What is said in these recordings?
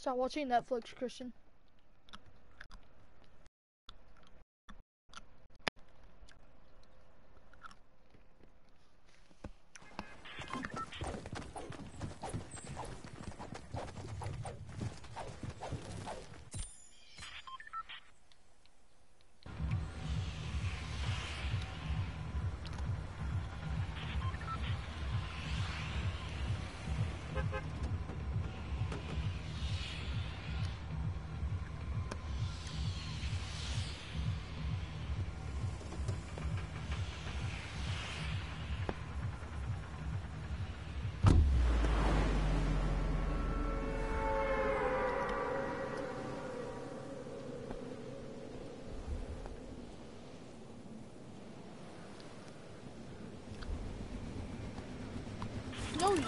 Stop watching Netflix, Christian.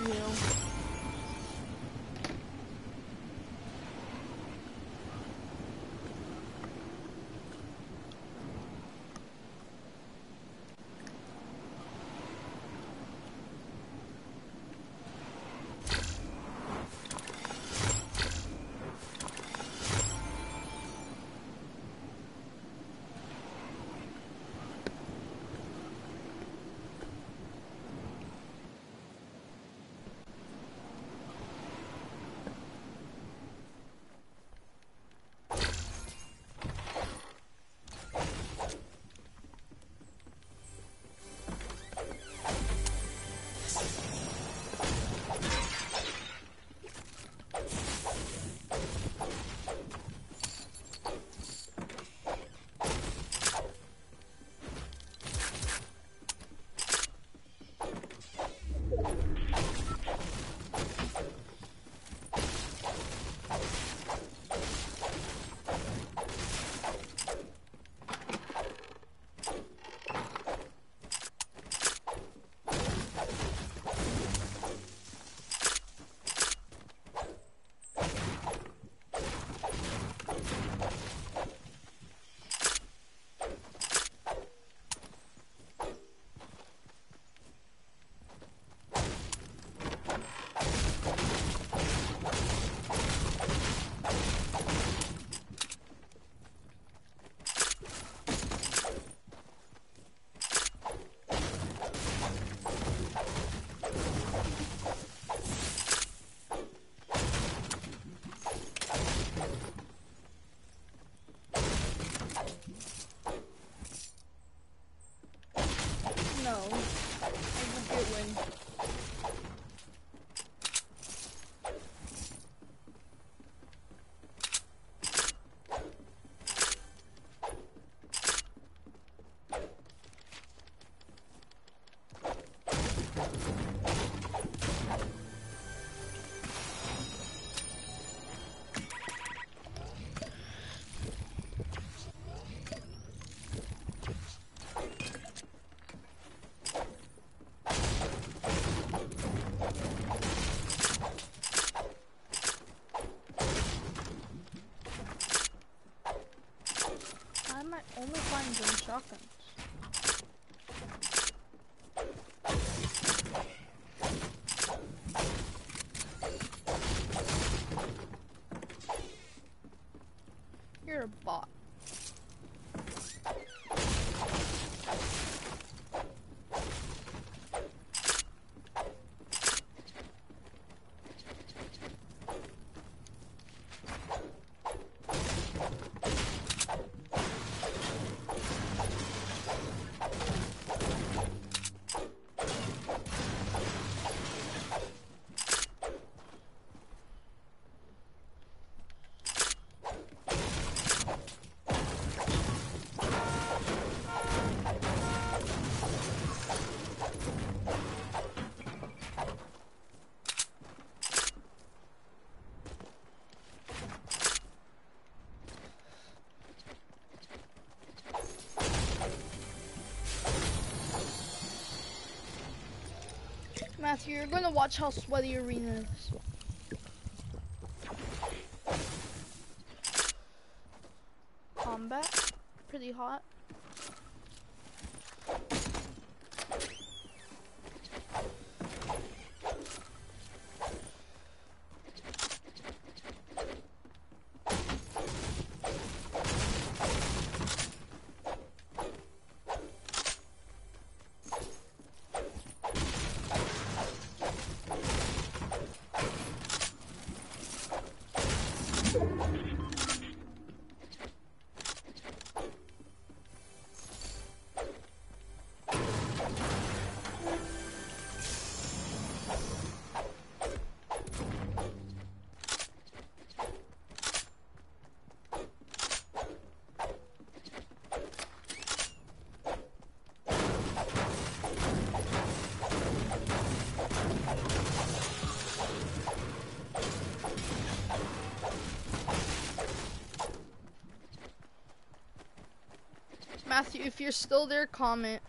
You. A bot. Matthew, you're gonna watch how sweaty arena is. Combat, pretty hot. Matthew, if you're still there, comment.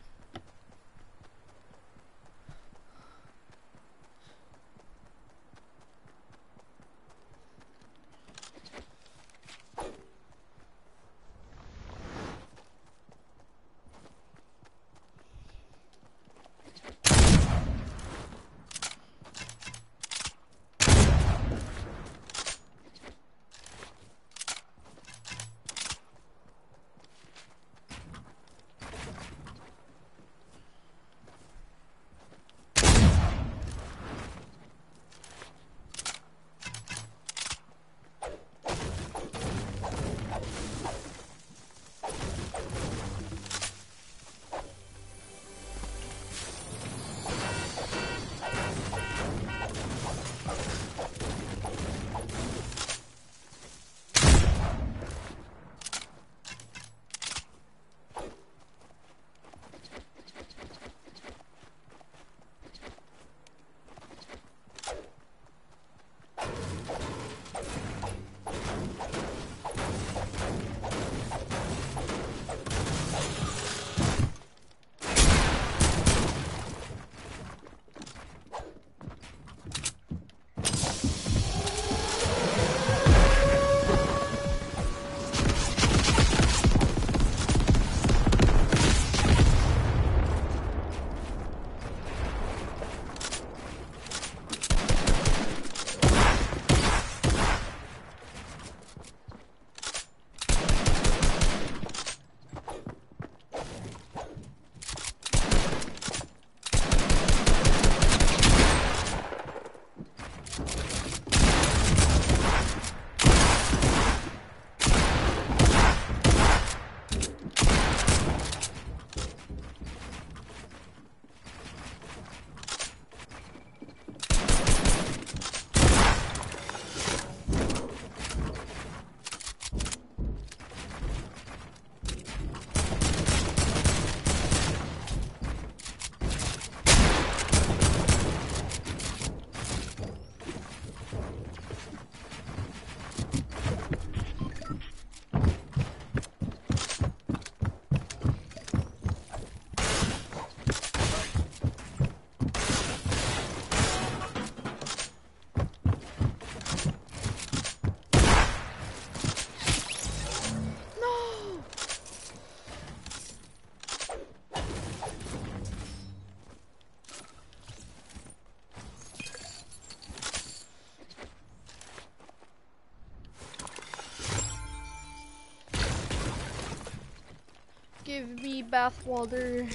Give me bathwater.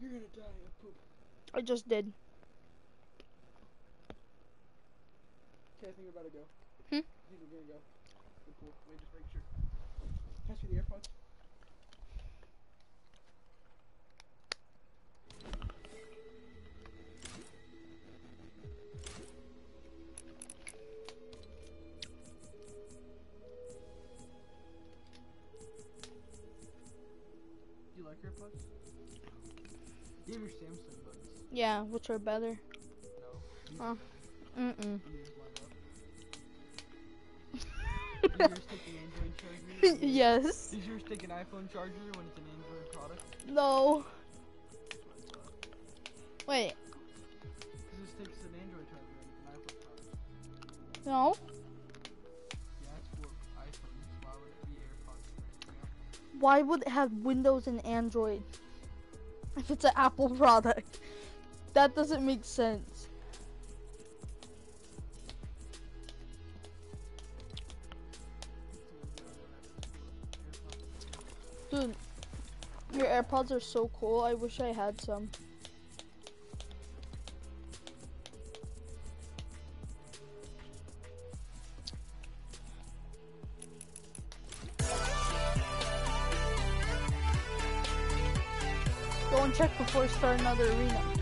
You're gonna die of poop. I just did. Okay, I think we're about to go. Hmm? I think we're gonna go. Pool. Wait, just make sure. Pass me the AirPods. Do you like AirPods? You your Samsung buds. Yeah, which are better? No. Oh. An Android charger? yes. Does yours take an iPhone charger when it's an Android product? No. That's what I thought. Wait. Because this takes an Android charger and an iPhone product. No. Yeah, it's for iPhones. Why would it be AirPods for anything else? Why would it have Windows and Android if it's an Apple product? That doesn't make sense. Dude, your AirPods are so cool. I wish I had some. I start another arena.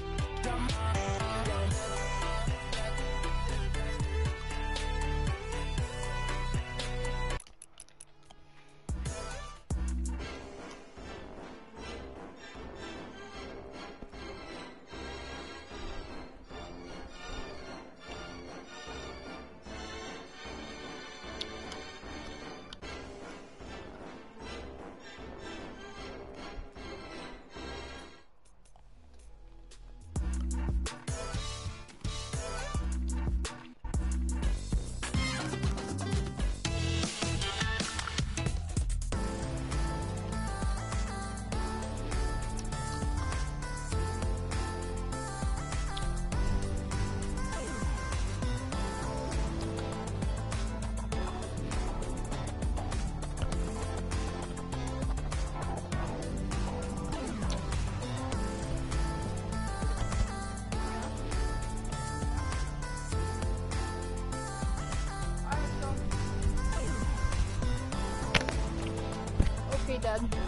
Dad.